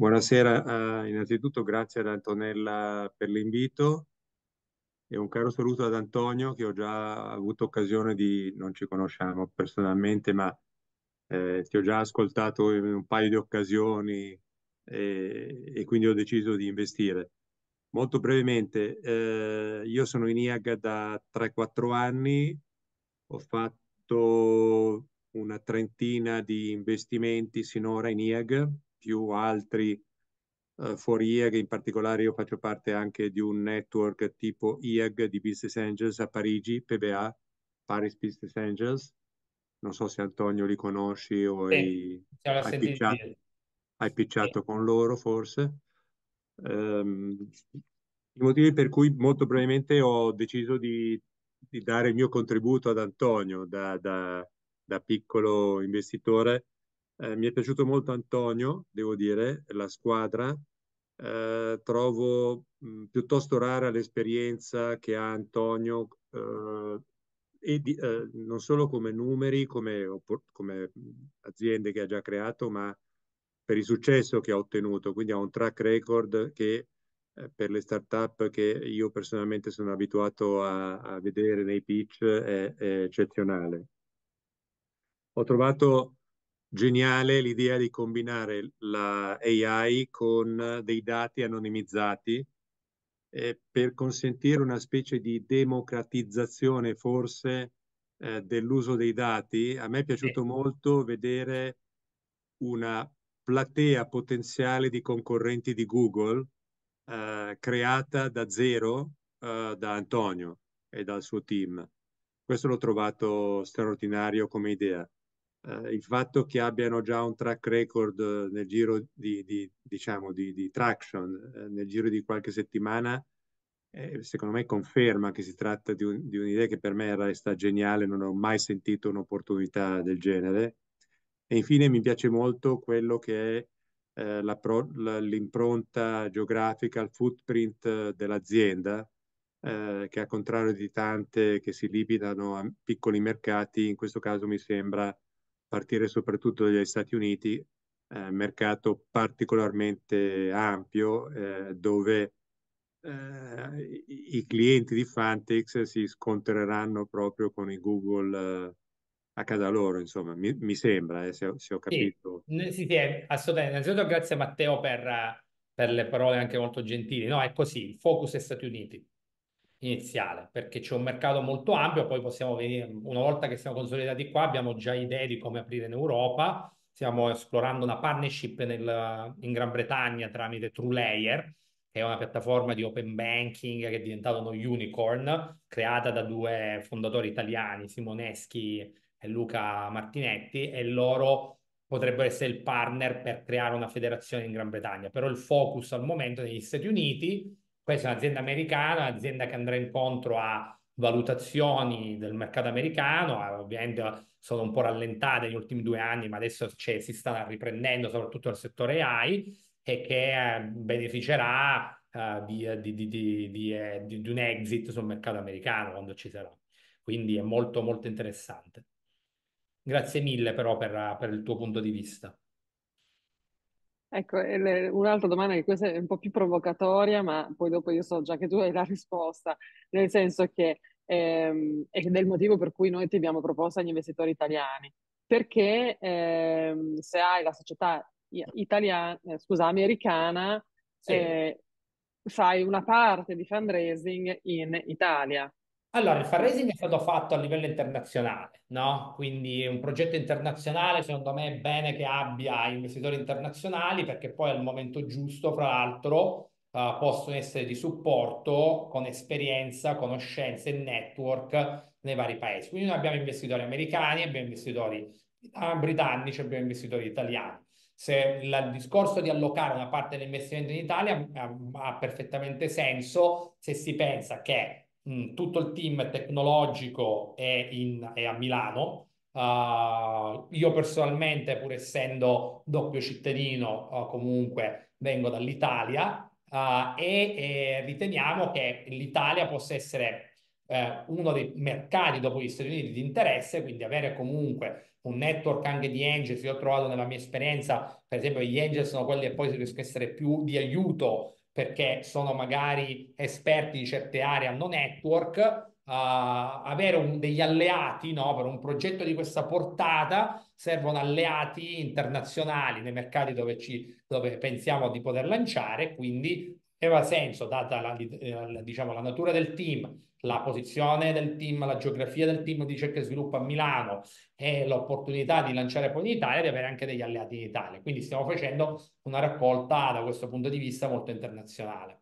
Buonasera, uh, innanzitutto grazie ad Antonella per l'invito e un caro saluto ad Antonio che ho già avuto occasione di, non ci conosciamo personalmente, ma eh, ti ho già ascoltato in un paio di occasioni e, e quindi ho deciso di investire. Molto brevemente, eh, io sono in IAG da 3-4 anni, ho fatto una trentina di investimenti sinora in IAG, più altri uh, fuori IAG, in particolare io faccio parte anche di un network tipo IAG di Business Angels a Parigi, PBA, Paris Business Angels. Non so se Antonio li conosci o sì, hai, hai, picciato, hai picciato sì. con loro forse. Um, I motivi per cui molto brevemente ho deciso di, di dare il mio contributo ad Antonio da, da, da piccolo investitore. Eh, mi è piaciuto molto Antonio, devo dire, la squadra, eh, trovo mh, piuttosto rara l'esperienza che ha Antonio eh, e di, eh, non solo come numeri, come, come, aziende che ha già creato, ma per il successo che ha ottenuto. Quindi ha un track record che eh, per le start-up che io personalmente sono abituato a, a vedere nei pitch è, è eccezionale. Ho trovato geniale l'idea di combinare la AI con dei dati anonimizzati eh, per consentire una specie di democratizzazione forse eh, dell'uso dei dati. A me è piaciuto molto vedere una platea potenziale di concorrenti di Google eh, creata da zero eh, da Antonio e dal suo team. Questo l'ho trovato straordinario come idea eh, il fatto che abbiano già un track record nel giro di, di diciamo, di, di traction, eh, nel giro di qualche settimana, eh, secondo me conferma che si tratta di, un, di un'idea che per me resta geniale, non ho mai sentito un'opportunità del genere. E infine mi piace molto quello che è eh, l'impronta geografica, il footprint dell'azienda, eh, che al contrario di tante che si limitano a piccoli mercati, in questo caso mi sembra partire soprattutto dagli Stati Uniti, eh, mercato particolarmente ampio eh, dove eh, i clienti di Fantix si scontreranno proprio con i Google eh, a casa loro, insomma, mi, mi sembra, eh, se, ho, se, ho capito. Sì, sì, sì assolutamente. Innanzitutto grazie Matteo per, per le parole anche molto gentili. No, è così, il focus è Stati Uniti iniziale perché c'è un mercato molto ampio, poi possiamo venire, una volta che siamo consolidati qua, abbiamo già idee di come aprire in Europa, stiamo esplorando una partnership nel, in Gran Bretagna tramite TrueLayer, che è una piattaforma di open banking che è diventata uno unicorn, creata da due fondatori italiani, Simoneschi e Luca Martinetti, e loro potrebbero essere il partner per creare una federazione in Gran Bretagna. Però il focus al momento è negli Stati Uniti, questa è un'azienda americana, un'azienda che andrà incontro a valutazioni del mercato americano, ovviamente sono un po' rallentate negli ultimi due anni, ma adesso si sta riprendendo soprattutto nel settore AI e che eh, beneficerà uh, di, di, di, di, un exit sul mercato americano quando ci sarà. Quindi è molto molto interessante. Grazie mille però per, per il tuo punto di vista. Ecco, un'altra domanda che questa è un po' più provocatoria, ma poi dopo io so già che tu hai la risposta, nel senso che ehm, è del motivo per cui noi ti abbiamo proposto agli investitori italiani, perché ehm, se hai la società italiana, eh, scusa, americana, sì. eh, fai una parte di fundraising in Italia. Allora, il fundraising è stato fatto a livello internazionale, no? Quindi un progetto internazionale, secondo me è bene che abbia investitori internazionali perché poi al momento giusto, fra l'altro, uh, possono essere di supporto con esperienza, conoscenze e network nei vari paesi. Quindi noi abbiamo investitori americani, abbiamo investitori britannici, abbiamo investitori italiani. Se il discorso di allocare una parte dell'investimento in Italia ha, ha perfettamente senso se si pensa che mh, tutto il team tecnologico è, in, è a Milano. Uh, io personalmente, pur essendo doppio cittadino, uh, comunque vengo dall'Italia uh, e, e, riteniamo che l'Italia possa essere eh, uno dei mercati dopo gli Stati Uniti di interesse, quindi avere comunque un network anche di angels. Io ho trovato nella mia esperienza, per esempio, gli angels sono quelli che poi riescono a essere più di aiuto perché sono magari esperti di certe aree, hanno network. Uh, avere un, degli alleati no? per un progetto di questa portata servono alleati internazionali nei mercati dove, ci, dove pensiamo di poter lanciare quindi aveva senso data la, eh, diciamo, la natura del team la posizione del team, la geografia del team di ricerca e sviluppo a Milano e l'opportunità di lanciare poi in Italia, di avere anche degli alleati in Italia. Quindi stiamo facendo una raccolta da questo punto di vista molto internazionale.